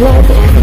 love it.